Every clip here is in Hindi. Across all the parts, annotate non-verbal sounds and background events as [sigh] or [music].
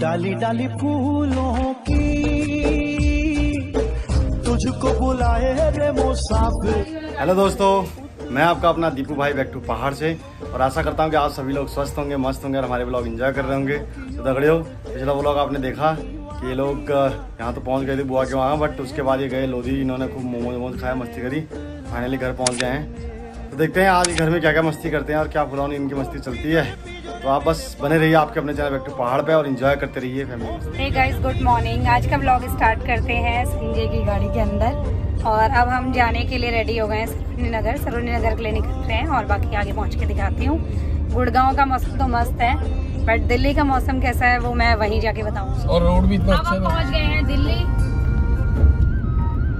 डाली डाली फूलों की। तुझको बुलाए रे हेलो दोस्तों, मैं आपका अपना दीपू भाई बैक टू पहाड़ से, और आशा करता हूँ कि आप सभी लोग स्वस्थ होंगे, मस्त होंगे, और हमारे ब्लॉग एंजॉय कर रहे होंगे। तो दगड़ियो पिछला ब्लॉग आपने देखा कि ये लोग यहाँ तो पहुँच गए थे बुआ के वहाँ बट उसके बाद ये गए लोधी, इन्होंने खूब मोमोज वोमोज खाया मस्ती करी फाइनली घर पहुँच गए हैं। तो देखते हैं आज घर में क्या क्या मस्ती करते हैं, और क्या फुलौनी इनकी मस्ती चलती है। तो आप बस बने रहिए आपके अपने चैनल बैक टू पहाड़ पे और एंजॉय करते रहिए family hey guys good morning आज का ब्लॉग स्टार्ट करते हैं संजय की गाड़ी के अंदर। और अब हम जाने के लिए रेडी हो गए हैं सरोनी नगर। सरोनी नगर के लिए निकल रहे हैं और बाकी आगे पहुँच के दिखाती हूँ। गुड़गांव का मौसम तो मस्त है बट दिल्ली का मौसम कैसा है वो मैं वहीं जाके बताऊँगी और रोड भी इतना अब अच्छा हम गए हैं दिल्ली।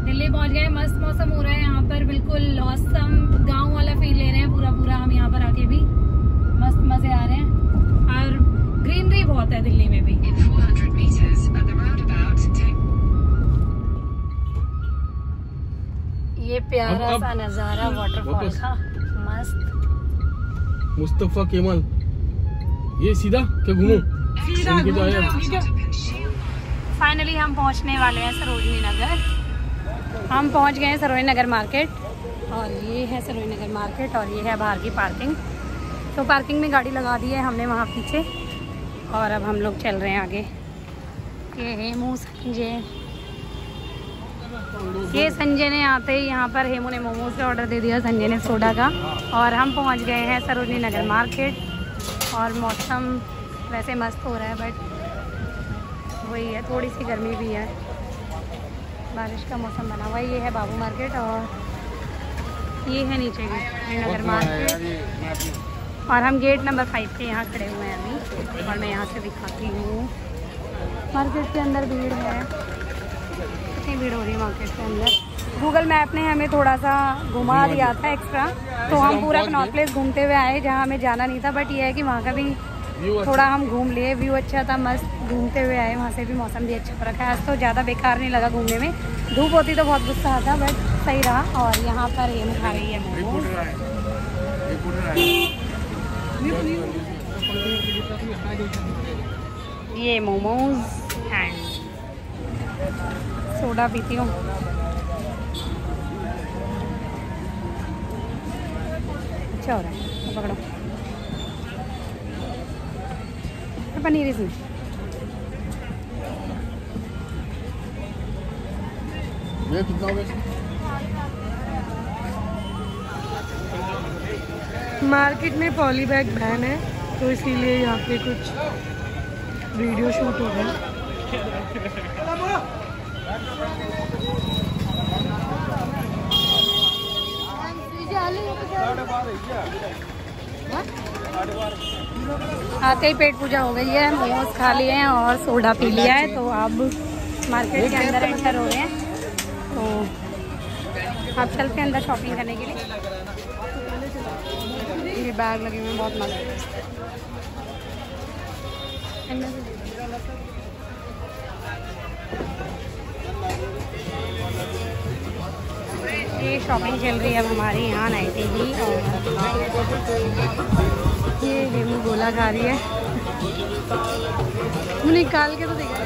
दिल्ली पहुँच गए मस्त मौसम हो रहा है यहाँ पर बिल्कुल औसम ये प्यारा सा नज़ारा वाटरफॉल। का। मस्त। Mustafa Kemal. ये सीधा क्या घूमो? फाइनली हम पहुँचने वाले हैं सरोजनी नगर। हम पहुँच गए हैं सरोजनी नगर मार्केट। और ये है सरोजनी नगर मार्केट और ये है बाहर की पार्किंग। तो पार्किंग में गाड़ी लगा दी है हमने वहाँ पीछे। और अब हम लोग चल रहे हैं आगे। ये हेमू संजय ये संजय ने आते ही यहाँ पर हेमू ने मोमोज का ऑर्डर दे दिया, संजय ने सोडा का। और हम पहुँच गए हैं सरोजनी नगर मार्केट। और मौसम वैसे मस्त हो रहा है बट वही है थोड़ी सी गर्मी भी है। बारिश का मौसम बना हुआ है, ये है बाबू मार्केट और ये है नीचे की नगर मार्केट। और हम गेट नंबर फाइव पे यहाँ खड़े हुए हैं अभी, और मैं यहाँ से दिखाती हूँ। मार्केट के अंदर भीड़ है। कितनी भीड़ हो रही है मार्केट के अंदर। गूगल मैप ने हमें थोड़ा सा घुमा दिया था एक्स्ट्रा तो हम पूरा कनॉट प्लेस घूमते हुए आए जहाँ हमें जाना नहीं था बट ये है कि वहाँ का भी थोड़ा हम घूम लिए। व्यू अच्छा था मस्त घूमते हुए आए। वहाँ से भी मौसम भी अच्छा हो रखा है। आज तो ज़्यादा बेकार नहीं लगा घूमने में। धूप होती तो बहुत गुस्सा आता बट सही रहा और यहाँ पर ये खा रही है मोमोज ये मोमोज। सोडा पीती हूँ। अच्छा हो रहा है तो पकड़ो। पनीर इसमें। ये कितना हो गया? मार्केट में पॉली बैग बैन है तो इसीलिए यहाँ पे कुछ वीडियो शूट हो गया। [laughs] आते ही पेट पूजा हो गई है, मोमोज खा लिए हैं और सोडा पी लिया है तो अब मार्केट के अंदर एंटर हो गए हैं। तो आप चलते हैं अंदर शॉपिंग करने के लिए? ये बैग लगे हुए हैं, बहुत मस्त। शॉपिंग चल रही है हमारी यहाँ नाइटी की और ये हेमू गोला खा रही है। निकाल के तो देखा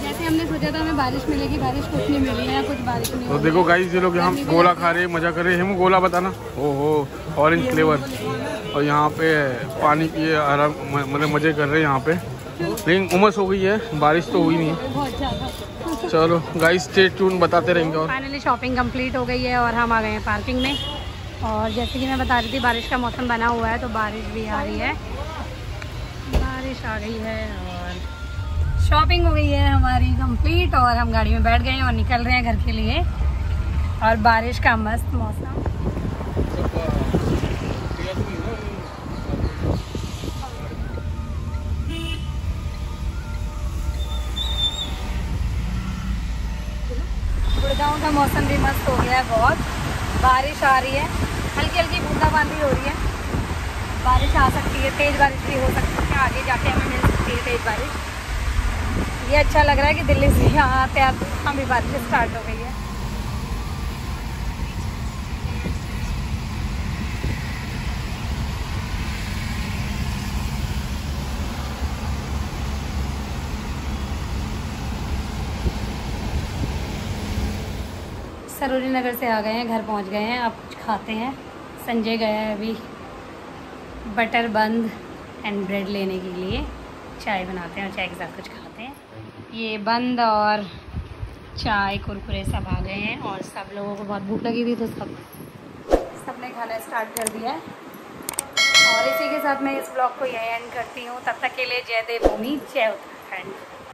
जैसे हमने सोचा था हमें बारिश मिलेगी बारिश कुछ नहीं मिली है कुछ बारिश नहीं तो देखो गाइस ये लोग यहाँ गोला खा रहे हैं मज़ा कर रहे हैं। हम गोला बताना। ओहो ऑरेंज फ्लेवर और यहाँ पे पानी पिए आराम मतलब मज़े कर रहे हैं यहाँ पे। लेकिन उमस हो गई है, बारिश तो हुई नहीं। है चलो गाइस स्टे ट्यून बताते रहेंगे और। फाइनली शॉपिंग कंप्लीट हो गई है और हम आ गए हैं पार्किंग में। और जैसे कि मैं बता रही थी, बारिश का मौसम बना हुआ है तो बारिश भी आ रही है। बारिश आ गई है और शॉपिंग हो गई है हमारी कंप्लीट और हम गाड़ी में बैठ गए हैं और निकल रहे हैं घर के लिए। और बारिश का मस्त मौसम। गुड़गांव का मौसम भी मस्त हो गया है बहुत। बारिश आ रही है। हल्की हल्की बूंदाबांदी हो रही है। बारिश आ सकती है, तेज़ बारिश भी हो सकती है। आगे जाके हमें मिल सकती है तेज़ बारिश। ये अच्छा लग रहा है कि दिल्ली से यहाँ आते आते यहाँ भी बारिश स्टार्ट हो गई है। सरोजनी नगर से आ गए हैं, घर पहुँच गए हैं, अब कुछ खाते हैं। संजय गया है अभी बटर बंद एंड ब्रेड लेने के लिए। चाय बनाते हैं और चाय के साथ कुछ खाते हैं। ये बंद और चाय, कुरकुरे सब आ गए हैं और सब लोगों को बहुत भूख लगी थी तो सब, सबने खाना स्टार्ट कर दिया है। और इसी के साथ मैं इस ब्लॉग को यही एंड करती हूँ। तब तक के लिए जय देवभूमि, जय उत्तराखंड।